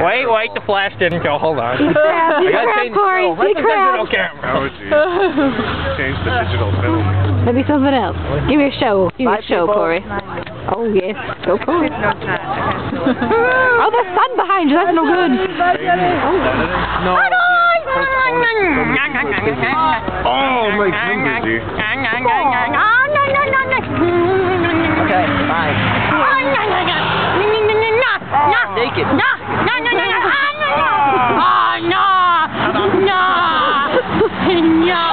Wait, wait, the flash didn't go. Hold on. Be crab, be I gotta change Cory, oh, be digital camera. Oh, geez. Change the digital film. Maybe something else. Give me a show. Give me a show, people. Cory. Oh, yes. Go, Cory. No, it's oh, there's sun behind you. That's no good. No. Oh, my fingers, dude. Oh, okay, fine. Take it. Kenya.